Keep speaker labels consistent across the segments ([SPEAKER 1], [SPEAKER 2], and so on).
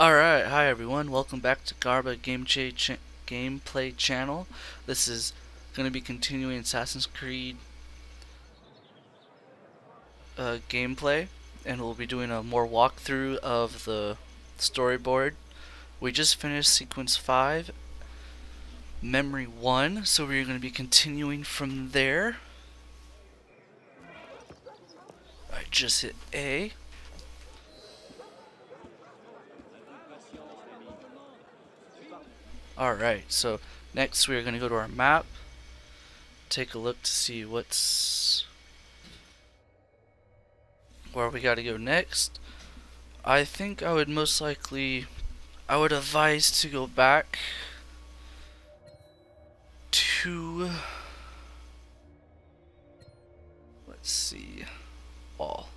[SPEAKER 1] Alright, hi everyone, welcome back to Garrbba Game Ch Gameplay Channel. This is going to be continuing Assassin's Creed uh, gameplay, and we'll be doing a more walkthrough of the storyboard. We just finished Sequence 5, Memory 1, so we're going to be continuing from there. I just hit A. Alright, so next we're going to go to our map, take a look to see what's where we got to go next. I think I would most likely, I would advise to go back to, let's see, all.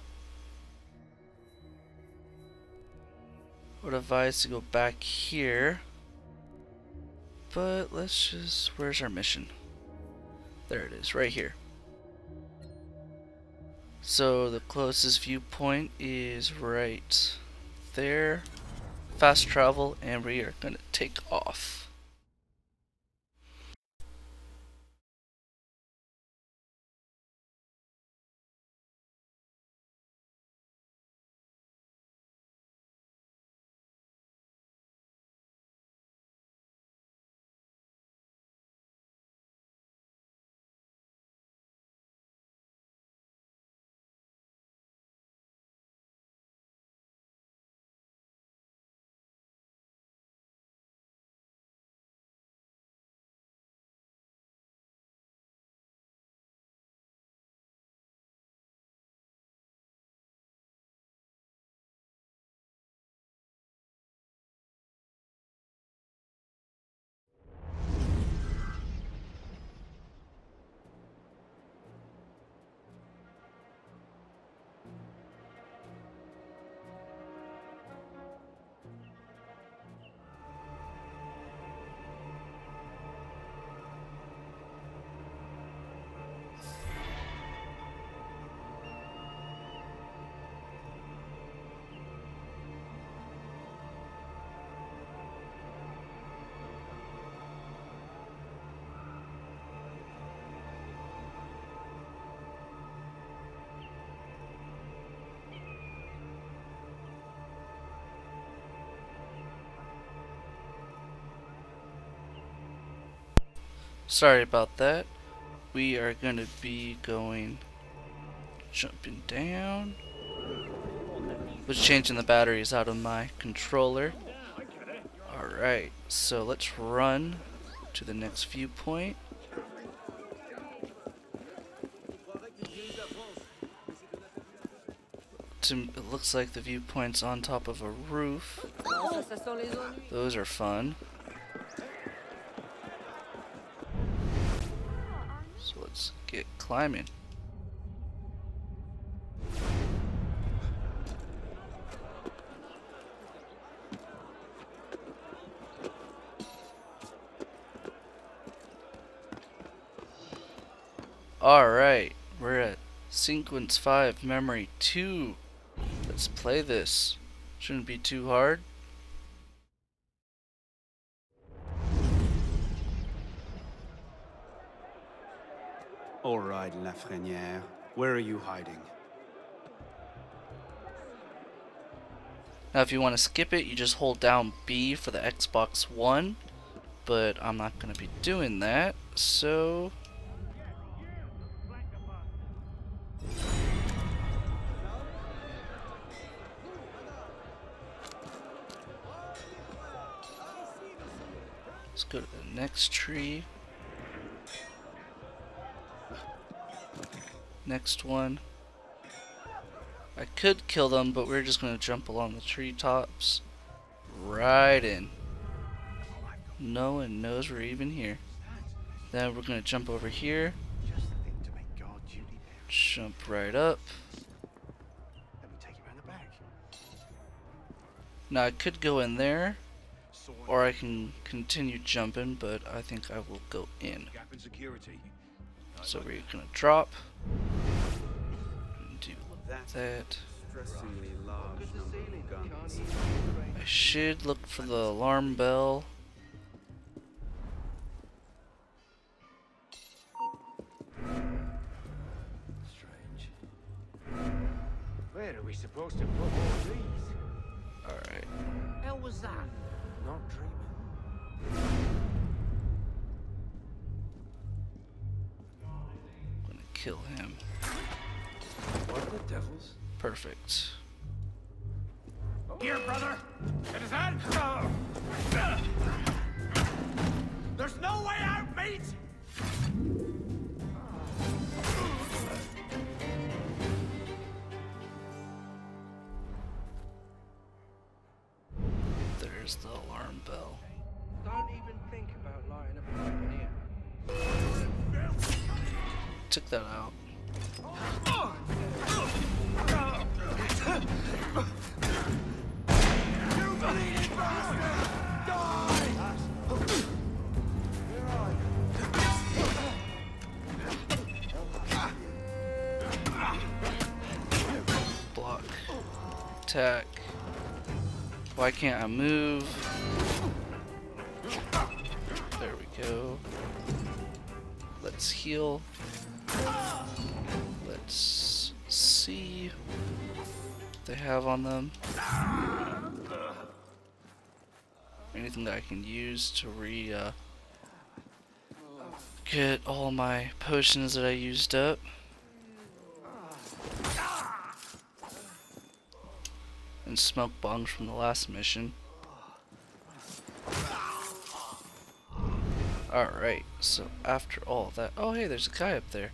[SPEAKER 1] Would advise to go back here. But let's just, where's our mission? There it is, right here. So the closest viewpoint is right there. Fast travel and we are going to take off. Sorry about that. We are going to be going jumping down. Was changing the batteries out of my controller. Alright, so let's run to the next viewpoint. it looks like the viewpoint's on top of a roof. Those are fun. Get climbing. Alright, we're at sequence 5, memory 2. Let's play this. Shouldn't be too hard.
[SPEAKER 2] Lafreniere. Where are you hiding?
[SPEAKER 1] Now if you want to skip it, you just hold down B for the Xbox One. But I'm not going to be doing that, so... Let's go to the next tree. Next one. I could kill them, but we're just going to jump along the treetops. Right in. No one knows we're even here. Then we're going to jump over here. Jump right up. Now I could go in there, or I can continue jumping, but I think I will go in. So we're gonna drop. Do that.
[SPEAKER 2] large number of guns.
[SPEAKER 1] I should look for the alarm bell.
[SPEAKER 3] Strange. Where are we supposed to put all these?
[SPEAKER 1] Alright.
[SPEAKER 3] Hell was that? Not dreaming.
[SPEAKER 1] I'm gonna kill him.
[SPEAKER 3] What the devils?
[SPEAKER 1] Perfect.
[SPEAKER 3] Here, brother! It is Citizen! There's no way out, mate!
[SPEAKER 1] There's the alarm bell.
[SPEAKER 4] Don't even think about lighting up a here.
[SPEAKER 1] Took that out. Attack. Why can't I move? There we go. Let's heal. Let's see what they have on them. Anything that I can use to re uh, get all my potions that I used up. And smoke bongs from the last mission. Alright, so after all that. Oh, hey, there's a guy up there.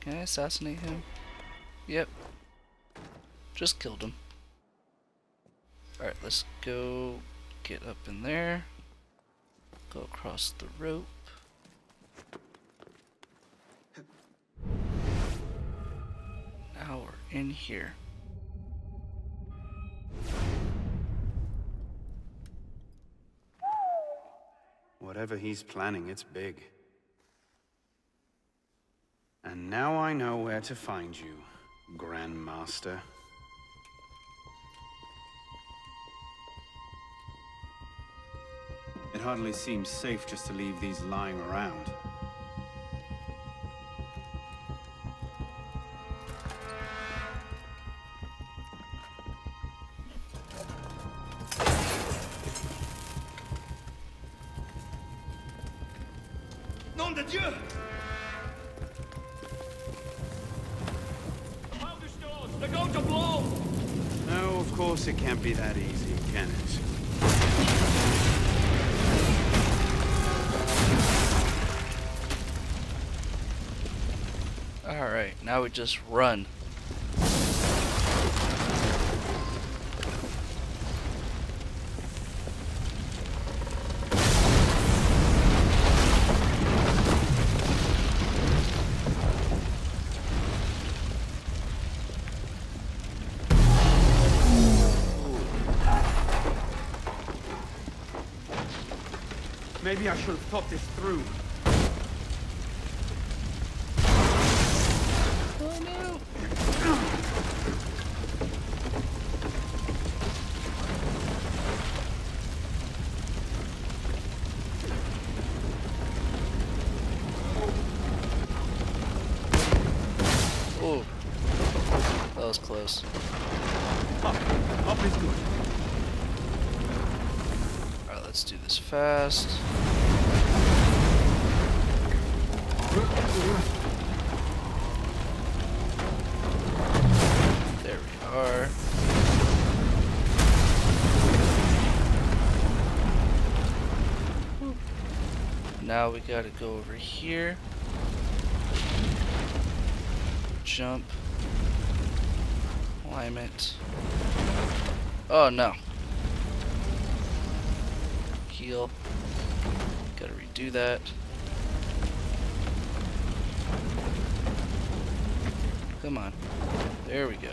[SPEAKER 1] Can I assassinate him? Yep. Just killed him. Alright, let's go get up in there. Go across the rope. In here.
[SPEAKER 2] Whatever he's planning, it's big. And now I know where to find you, Grandmaster. It hardly seems safe just to leave these lying around. No, of course it can't be that easy, can it?
[SPEAKER 1] Alright, now we just run.
[SPEAKER 3] Maybe I should have thought this through.
[SPEAKER 1] Oh, that was close.
[SPEAKER 3] Up, up is good.
[SPEAKER 1] Let's do this fast. There we are. Now we gotta go over here. Jump. Climb it. Oh no heal. Gotta redo that. Come on. There we go.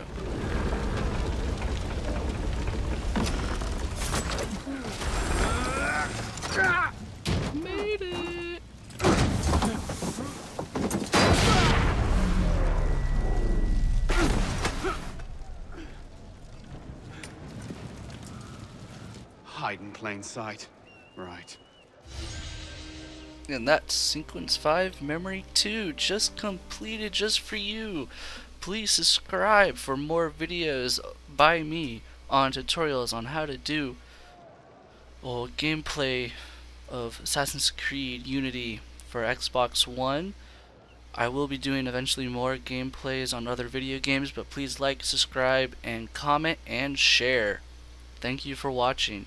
[SPEAKER 1] Made it!
[SPEAKER 2] Hide in plain sight. Right.
[SPEAKER 1] And that's Sequence 5 Memory 2 just completed just for you. Please subscribe for more videos by me on tutorials on how to do well, gameplay of Assassin's Creed Unity for Xbox One. I will be doing eventually more gameplays on other video games, but please like, subscribe, and comment and share. Thank you for watching.